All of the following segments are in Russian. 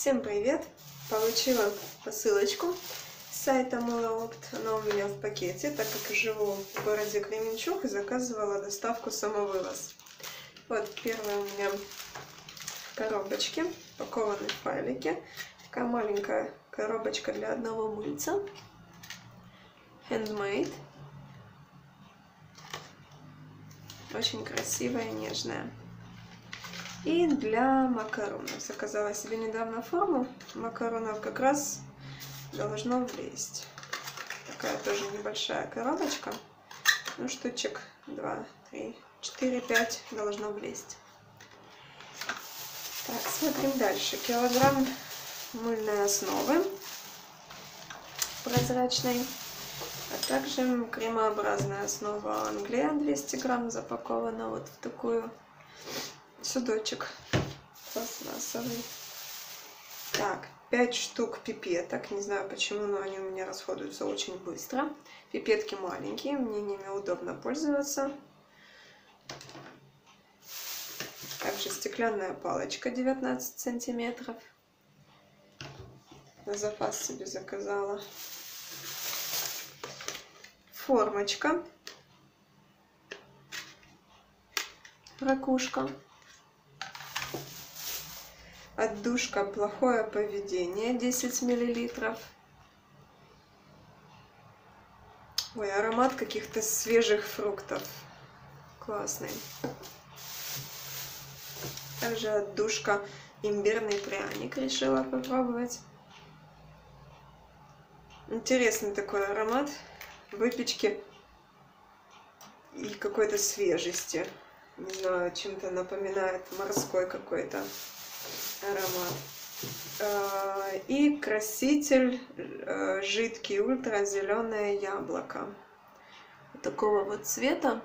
Всем привет! Получила посылочку с сайта Мулаопт. Она у меня в пакете, так как живу в городе Кременчуг и заказывала доставку самовывоз. Вот первая у меня в коробочке, упакованы в файлике. Такая маленькая коробочка для одного мыльца. Handmade. Очень красивая и нежная. И для макаронов. Заказала себе недавно форму. Макаронов как раз должно влезть. Такая тоже небольшая коробочка. Ну, штучек 2, 3, 4, 5 должно влезть. Так, смотрим дальше. Килограмм мыльной основы прозрачной. А также кремообразная основа Англия 200 грамм запакована вот в такую судочек пластмассовый. Так, 5 штук пипеток. Не знаю почему, но они у меня расходуются очень быстро. Пипетки маленькие, мне ними удобно пользоваться. Также стеклянная палочка 19 сантиметров. На запас себе заказала. Формочка. Ракушка. Отдушка «Плохое поведение» 10 миллилитров. Ой, аромат каких-то свежих фруктов. Классный. Также отдушка имбирный пряник решила попробовать. Интересный такой аромат выпечки и какой-то свежести. Не знаю, чем-то напоминает морской какой-то аромат. А, и краситель э, жидкий ультра зеленое яблоко. Такого вот цвета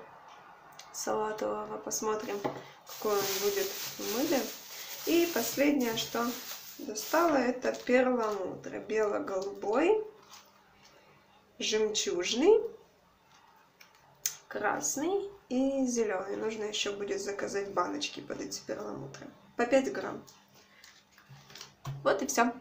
салатового. Посмотрим, какой он будет в мыле. И последнее, что достала, это перламутр. Бело-голубой, жемчужный, красный и зеленый. Нужно еще будет заказать баночки под эти перламутры по 5 грамм. Вот и все.